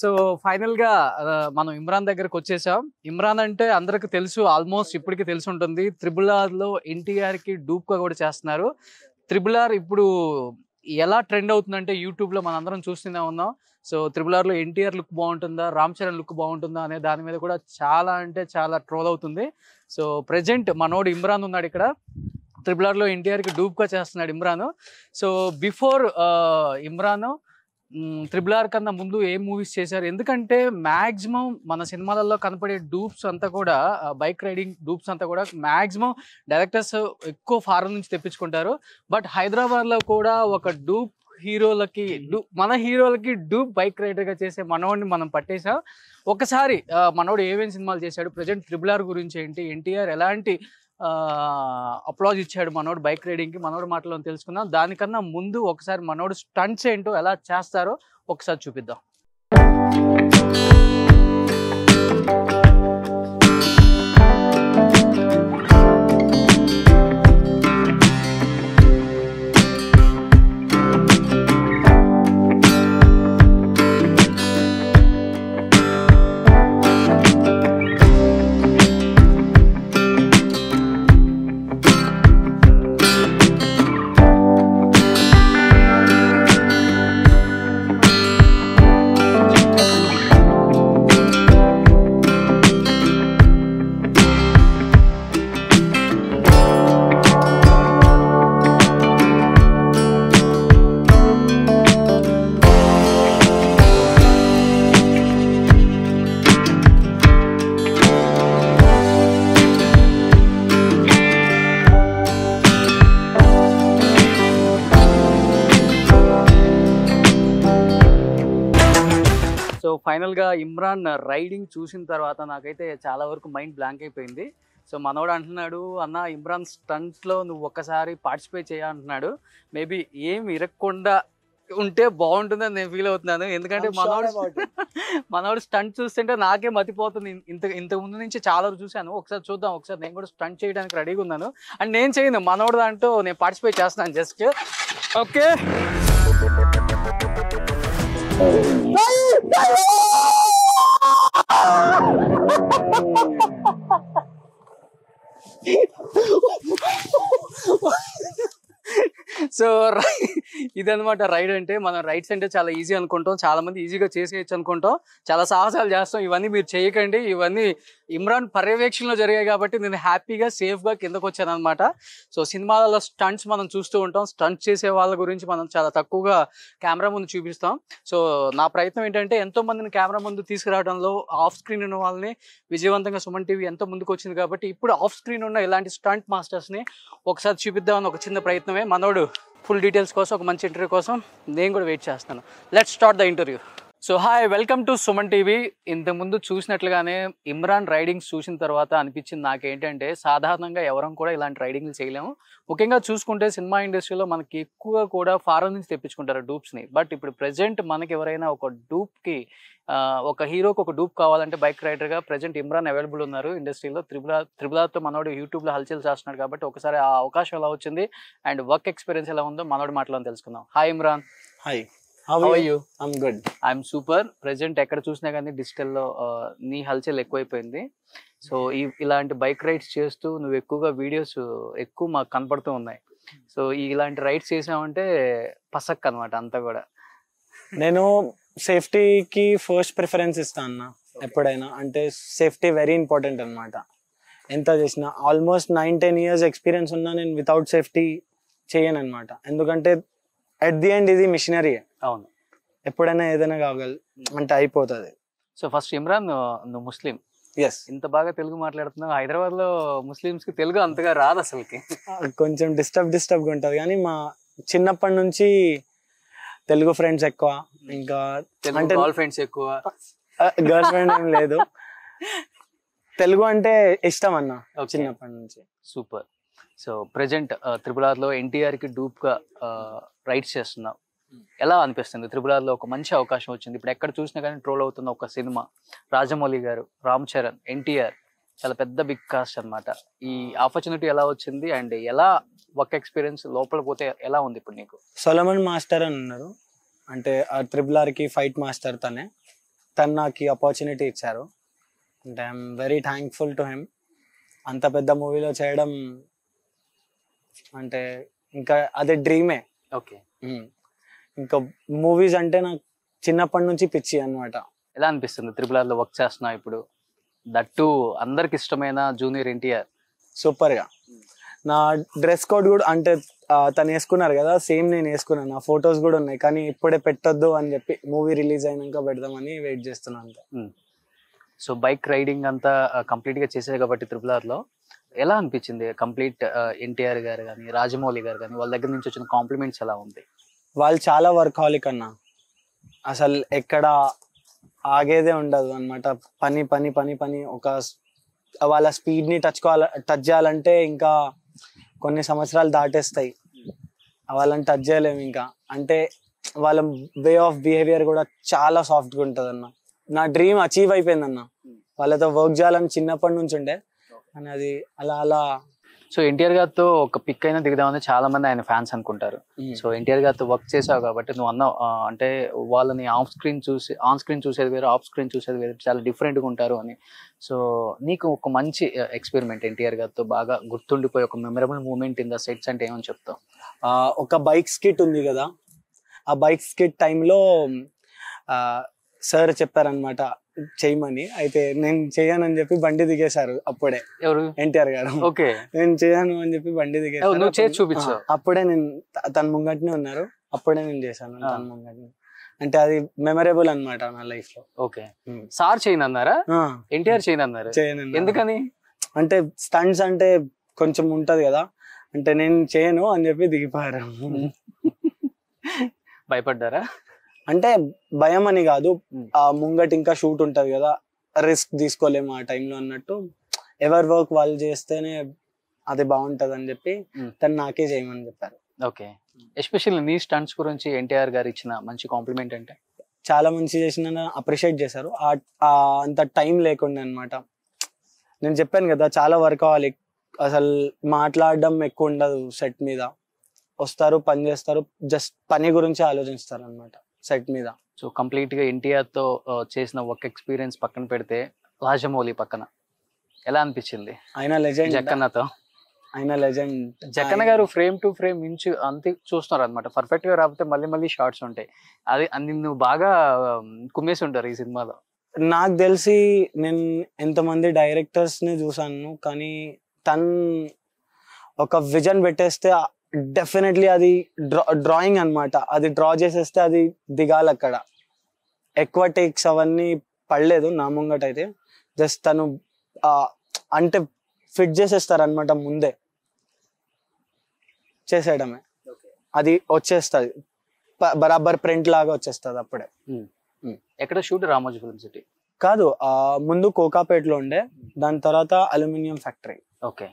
So ఫైనల్గా uh, మనం ఇమ్రాన్ దగ్గరకు వచ్చేసాం. ఇమ్రాన్ అంటే అందరికి తెలుసు ఆల్మోస్ట్ ఇప్పటికీ తెలిసి ఉంటుంది. త్రిబుల్ ఆర్లో ఎన్టీఆర్కి డూప్గా కూడా చేస్తున్నారు. త్రిబుల్ ఆర్ ఇప్పుడు ఎలా ట్రెండ్ అవుతుందంటే యూట్యూబ్లో మనం మనందరం చూస్తూనే ఉన్నాం. సో త్రిబుల్ ఆర్లో ఎన్టీఆర్ లుక్ బాగుంటుందా? రామ్ చరణ్ లుక్ బాగుంటుందా? అనే దాని మీద కూడా చాలా అంటే చాలా ట్రోల్ అవుతుంది. సో ప్రెజెంట్ మనోడు ఇమ్రాన్ ఉన్నాడు ఇక్కడ. త్రిబుల్ ఆర్లో ఎన్టీఆర్కి డూప్గా చేస్తున్నాడు Imran. So before Imran triple R కన్నా ముందు ఏం మూవీస్ చేశారు? ఎందుకంటే మ్యాక్సిమం మన సినిమాలలో కనపడే డూప్స్ అంతా కూడా బైక్ రైడింగ్ డూప్స్ అంతా కూడా మ్యాక్సిమం డైరెక్టర్స్ ఎక్కువ ఫారెన్ నుంచి తెప్పించుకుంటారు. బట్ హైదరాబాద్లో కూడా ఒక డూప్ హీరోలకి డూ- మన హీరోలకి డూప్ బైక్ రైడర్గా చేసే మనోడిని మనం పట్టేసాం ఒకసారి మనోడు ఏమేమి సినిమాలు చేశాడు? ప్రజెంట్ త్రిబుల్ ఆర్ గురించి ఏంటి? ఎన్టీఆర్ ఎలాంటి అప్లాజ్ ఇచ్చాడు మనోడు బైక్ రైడింగ్కి మనోడు మాటలో తెలుసుకుందాం. దానికన్నా ముందు ఒకసారి మనోడు స్టంట్స్ ఏంటో ఎలా చేస్తారో ఒకసారి చూపిద్దాం. సో ఫైనల్గా ఇమ్రాన్ రైడింగ్ చూసిన తర్వాత నాకైతే చాలా వరకు మైండ్ బ్లాంక్ అయిపోయింది. సో మనోడు అంటున్నాడు అన్న ఇమ్రాన్ స్టంట్లో నువ్వు ఒక్కసారి పార్టిసిపేట్ చేయ అంటున్నాడు. మేబీ ఏం ఇరగకుండా ఉంటే బాగుంటుందని నేను ఫీల్ అవుతున్నాను. ఎందుకంటే మనోడు. మనోడు స్టంట్ చూస్తుంటే నాకే మతిపోతుంది. ఇంత ఇంత ముందు నుంచి చాలా చూశాను. ఒకసారి చూద్దాం ఒకసారి నేను కూడా స్టంట్ చేయడానికి రెడీగా ఉన్నాను. అండ్ నేను చేయను మనోడు దాంట్లో నేను పార్టిసిపేట్ చేస్తున్నాను జస్ట్. ఓకే? సో ఇదనమాట రైడ్ అంటే మనం రైడ్స్ అంటే చాలా ఈజీ అనుకుంటాం. చాలా మంది ఈజీగా చేసేయచ్చు అనుకుంటాం. చాలా సాహసాలు చేస్తాం. ఇవన్నీ మీరు చేయకండి. ఇవన్నీ ఇమ్రాన్ పర్యవేక్షణలో జరిగాయి కాబట్టి నేను హ్యాపీగా సేఫ్గా కిందకు వచ్చాను అనమాట సో సినిమాలలో స్టంట్స్ మనం చూస్తూ ఉంటాం. స్టంట్స్ చేసే వాళ్ళ గురించి మనం చాలా తక్కువగా కెమెరా ముందు చూపిస్తాం. సో నా ప్రయత్నం ఏంటంటే ఎంతో మందిని కెమెరా ముందు తీసుకురావడంలో ఆఫ్ స్క్రీన్ ఉన్న వాళ్ళని విజయవంతంగా సుమన్ టీవీ ఎంతో ముందుకు వచ్చింది కాబట్టి ఇప్పుడు ఆఫ్ స్క్రీన్ ఉన్న ఇలాంటి స్టంట్ మాస్టర్స్ని ఒకసారి చూపిద్దామని ఒక చిన్న ప్రయత్నమే. మనోడు. ఫుల్ డీటెయిల్స్ కోసం ఒక మంచి ఇంటర్వ్యూ కోసం నేను కూడా వెయిట్ చేస్తాను let start the interview so hi welcome to Suman TV ఇంతకుముందు చూసినట్లుగానే ఇమ్రాన్ రైడింగ్స్ చూసిన తర్వాత అనిపించింది నాకేంటంటే సాధారణంగా ఎవరం కూడా ఇలాంటి రైడింగ్లు చేయలేము. ముఖ్యంగా చూసుకుంటే సినిమా ఇండస్ట్రీలో మనకి ఎక్కువ కూడా ఫారెన్ నుంచి తెప్పించుకుంటారు డూప్స్ని. బట్ ఇప్పుడు ప్రజెంట్ మనకి ఎవరైనా ఒక డూప్కి ఒక హీరోకి ఒక డూప్ కావాలంటే బైక్ రైడర్గా ప్రజెంట్ ఇమ్రాన్ అవైలబుల్ ఉన్నారు ఇండస్ట్రీలో. త్రిబుల త్రిబులాతో మనోడు యూట్యూబ్లో హల్చల్ చేస్తున్నాడు కాబట్టి ఒకసారి ఆ అవకాశం ఎలా వచ్చింది? అండ్ వర్క్ ఎక్స్పీరియన్స్ ఎలా ఉందో మనోడు మాటలో తెలుసుకుందాం. Hi Imran. Hi how are you I'm good I'm super present ఎక్కడ చూసినా కానీ డిజిటల్లో నీ హల్చల్ ఎక్కువైపోయింది. సో ఈ ఇలాంటి బైక్ రైడ్స్ చేస్తూ నువ్వు ఎక్కువగా వీడియోస్ ఎక్కువ మాకు కనపడుతూ ఉన్నాయి. సో ఇలాంటి రైడ్స్ చేసామంటే పసక్ అనమాట అంతా కూడా. నేను సేఫ్టీకి ఫస్ట్ ప్రిఫరెన్స్ ఇస్తా అన్న ఎప్పుడైనా. అంటే సేఫ్టీ వెరీ ఇంపార్టెంట్ అన్నమాట. ఎంత చేసినా almost nine ten years experience ఉన్నా నేను వితౌట్ సేఫ్టీ చేయను అనమాట ఎందుకంటే అట్ ది ఎండ్ ఇది మిషనరీ అవును. ఎప్పుడైనా ఏదైనా కాగల అంటే అయిపోతుంది. సో ఫస్ట్ ఇమ్రాన్ నువ్వు- ముస్లిం. ఎస్ ఇంత బాగా తెలుగు మాట్లాడుతున్నావు. హైదరాబాద్లో ముస్లిమ్స్కి తెలుగు అంతగా రాదు అసలుకి. కొంచెం డిస్టర్బ్ డిస్టర్బ్ ఉంటుంది. కానీ మా చిన్నప్పటి నుంచి తెలుగు ఫ్రెండ్స్ ఎక్కువ. ఇంకా అంటే గర్ల్ ఫ్రెండ్స్ ఎక్కువ. గర్ల్ ఫ్రెండ్ ఏం లేదు. తెలుగు అంటే ఇష్టం అన్న. చిన్నప్పటి నుంచి. సూపర్. సో ప్రెజెంట్ త్రిపుల్ ఆర్లో ఎన్టీఆర్కి డూప్గా రైడ్స్ చేస్తున్నావు. ఎలా అనిపిస్తుంది? త్రిపుల్ ఆర్లో ఒక మంచి అవకాశం వచ్చింది. ఇప్పుడు ఎక్కడ చూసినా కానీ ట్రోల్ అవుతున్న ఒక సినిమా రాజమౌళి గారు రామ్ చరణ్ ఎన్టీఆర్ చాలా పెద్ద బిగ్ కాస్ట్ అన్నమాట. ఈ ఆపర్చునిటీ ఎలా వచ్చింది? అండ్ ఎలా వర్క్ ఎక్స్పీరియన్స్ లోపల పోతే ఎలా ఉంది ఇప్పుడు నీకు? సొలమన్ మాస్టర్ అని ఉన్నారు. అంటే ఆ ట్రిపుల్ ఆర్కి ఫైట్ మాస్టర్ తనే. తను నాకు ఆపర్చునిటీ ఇచ్చారు. అంటే I'm very thankful to him అంత పెద్ద మూవీలో చేయడం అంటే ఇంకా అది డ్రీమే ఓకే. ఇంకా మూవీస్ అంటే నాకు చిన్నప్పటి నుంచి పిచ్చి అన్నమాట. ఎలా అనిపిస్తుంది? త్రిపుల్ ఆర్లో వర్క్ చేస్తున్నావు ఇప్పుడు దట్టు అందరికి ఇష్టమైన జూనియర్ ఎన్టీఆర్ సూపర్గా. నా డ్రెస్ కోడ్ కూడా అంటే తను వేసుకున్నారు కదా సేమ్ నేను వేసుకున్నాను. నా ఫొటోస్ కూడా ఉన్నాయి కానీ ఇప్పుడే పెట్టొద్దు అని చెప్పి మూవీ రిలీజ్ అయినాక పెడదామని వెయిట్ చేస్తున్నాను సో బైక్ రైడింగ్ అంతా కంప్లీట్గా చేసేది కాబట్టి త్రిపుల్ ఆర్లో ఎలా అనిపించింది? కంప్లీట్ ఎన్టీఆర్ గారు కానీ రాజమౌళి గారు కానీ వాళ్ళ దగ్గర నుంచి వచ్చిన కాంప్లిమెంట్స్ ఎలా ఉంది? వాళ్ళు చాలా వర్కాలిక్ అన్న. అసలు ఎక్కడ ఆగేదే ఉండదు అన్నమాట. పని పని పని పని ఒక వాళ్ళ స్పీడ్ని టచ్ కావాల టచ్ చేయాలంటే ఇంకా కొన్ని సంవత్సరాలు దాటేస్తాయి. వాళ్ళని టచ్ చేయలేము ఇంకా. అంటే వాళ్ళ వే ఆఫ్ బిహేవియర్ కూడా చాలా సాఫ్ట్గా ఉంటుంది అన్న. నా డ్రీమ్ అచీవ్ అయిపోయింది అన్న. వాళ్ళతో వర్క్ చేయాలని చిన్నప్పటి నుంచి ఉండే. కానీ అది అలా అలా సో ఎన్టీఆర్ గారితో ఒక పిక్ అయినా దిగుదామని చాలా మంది ఆయన ఫ్యాన్స్ అనుకుంటారు. సో ఎన్టీఆర్ గారితో వర్క్ చేసావు కాబట్టి నువ్వు అన్నావు అంటే వాళ్ళని ఆఫ్ స్క్రీన్ చూసి ఆన్ స్క్రీన్ చూసేది వేరు ఆఫ్ స్క్రీన్ చూసేది వేరు చాలా different గా ఉంటారు అని. సో నీకు ఒక మంచి ఎక్స్పెరిమెంట్ ఎన్టీఆర్ గారితో బాగా గుర్తుండిపోయి ఒక memorable moment in the sets అంటే ఏమని చెప్తావు? ఒక బైక్ స్కిట్ ఉంది కదా ఆ బైక్ స్కిట్ టైంలో సార్ చెప్పారనమాట చేయమని. అయితే నేను చేయనని చెప్పి బండి దిగేశారు అప్పుడే. ఎవరు? ఎన్టీఆర్ గారు. ఓకే. నేను చేయను అని చెప్పి బండి దిగేశారు. నువ్వు చేసి అప్పుడు- నేను తన ముంగట్నే ఉన్నారు. అప్పుడే నేను చేశాను. తన ముంగట్నే. అంటే అది మెమరబుల్ అన్నమాట నా లైఫ్లో ఓకే సార్ చేయను అన్నారా ఎన్టీఆర్ చేయను అన్నారు చేయను ఎందుకని? అంటే స్టంట్స్ అంటే కొంచెం ఉంటది కదా. అంటే నేను చేయను అని చెప్పి దిగిపోయారు. భయపడ్డారా? అంటే భయం అని కాదు. ఆ ముంగట ఇంకా షూట్ ఉంటది కదా రిస్క్ తీసుకోలేము ఆ టైంలో అన్నట్టు. ఎవరి వర్క్ వాళ్ళు చేస్తేనే అది బాగుంటది అని చెప్పి. తను నాకే చేయమని చెప్పారు. ఓకే. ఎస్పెషల్లీ నీ స్టంట్స్ గురించి ఎన్టీఆర్ గారు ఇచ్చిన మంచి కాంప్లిమెంట్ అంటే? చాలా మంచి చేసిన అప్రిషియేట్ చేశారు. అంత టైం లేకుండా అన్నమాట. నేను చెప్పాను కదా చాలా వర్క్ అవ్వాలి అసలు మాట్లాడడం ఎక్కువ ఉండదు సెట్ మీద. వస్తారు పని చేస్తారు జస్ట్ పని గురించి ఆలోచిస్తారు అనమాట సెట్ మీద. సో కంప్లీట్గా ఎన్టీఆర్తో చేసిన వర్క్ ఎక్స్పీరియన్స్ పక్కన పెడితే రాజమౌళి పక్కన. ఎలా అనిపించింది? ఆయన లెజెండ్. జక్కన్నతో. ఆయన లెజెండ్. జక్కన్న గారు ఫ్రేమ్ టు ఫ్రేమ్ ఇంచు అంతే చూస్తున్నారు అనమాట పర్ఫెక్ట్గా రాకపోతే మళ్ళీ మళ్ళీ షార్ట్స్ ఉంటాయి. అది నిన్ను బాగా కుమ్మేసి ఉంటారు ఈ సినిమాలో. నాకు తెలిసి నేను ఎంతమంది డైరెక్టర్స్ని చూసాను కానీ తన్ ఒక విజన్ పెట్టేస్తే డెఫినెట్లీ అది డ్రా డ్రాయింగ్ అన్నమాట. అది డ్రా చేసేస్తే అది దిగాలి అక్కడ. ఎక్కువ టేక్స్ అవన్నీ పడలేదు నా ముంగట అయితే జస్ట్ తను అంటే ఫిట్ చేసేస్తారు అనమాట ముందే. చేసేయడమే. అది వచ్చేస్తుంది. బరాబర్ ప్రింట్ లాగా వచ్చేస్తుంది అప్పుడే. ఎక్కడ షూట్? Ramoji film city? కాదు ముందు కోకాపేటలో ఉండే. దాని తర్వాత అల్యూమినియం ఫ్యాక్టరీ. ఓకే.